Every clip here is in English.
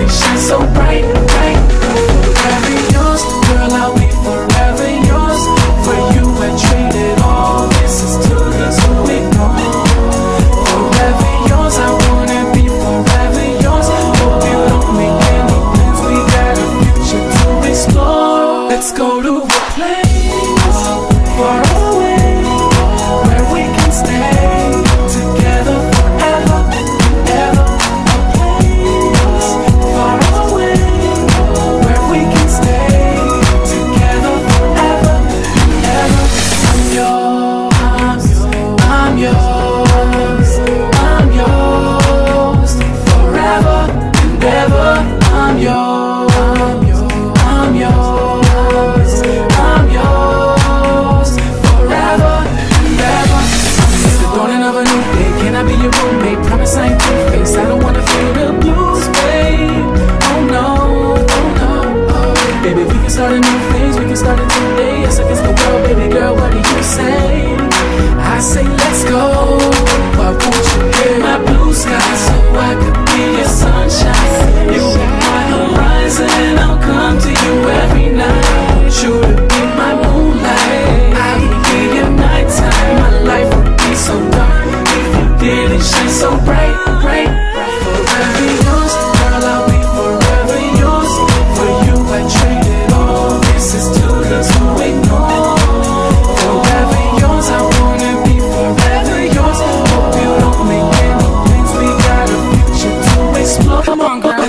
She's shine so bright, bright. start a new phase, we can start a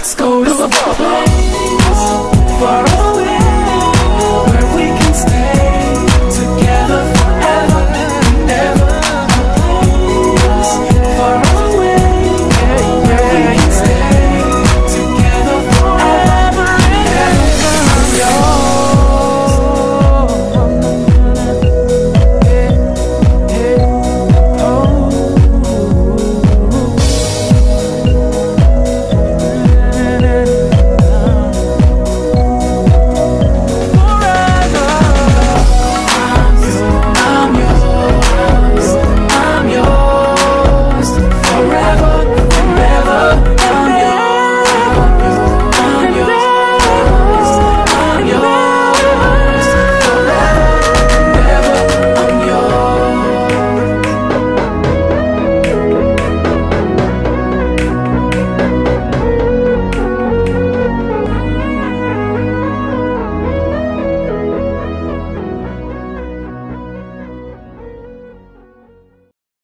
Let's go to the bar.